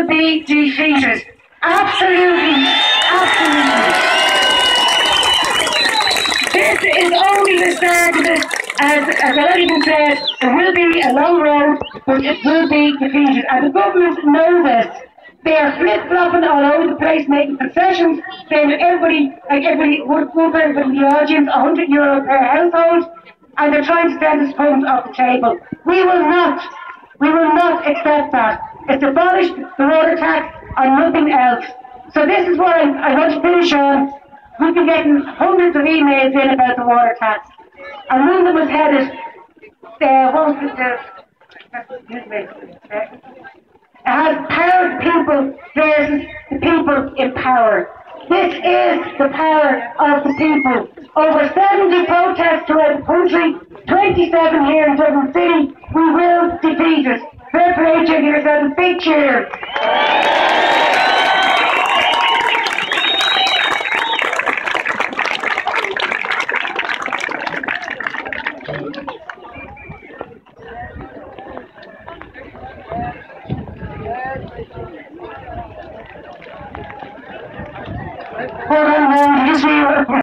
will be defeated. Absolutely, absolutely. This is only the start of it. As, as already been said, there will be a long road, but it will be defeated. And the government know this. They are flip-flopping all over the place, making concessions, saying that everybody, like everybody, one one person in the audience, 100 euro per household, and they're trying to send us homes off the table. We will not, we will not accept that. It's abolished the water tax and nothing else. So this is what I, I want to finish on. We've been getting hundreds of emails in about the water tax. And one of them was headed, uh, what was it, uh, excuse me, uh, it has power people versus the people in power. This is the power of the people. Over 70 protests throughout the country, 27 here in Dublin City. We will defeat it. Fair play here's a feature. Hold on.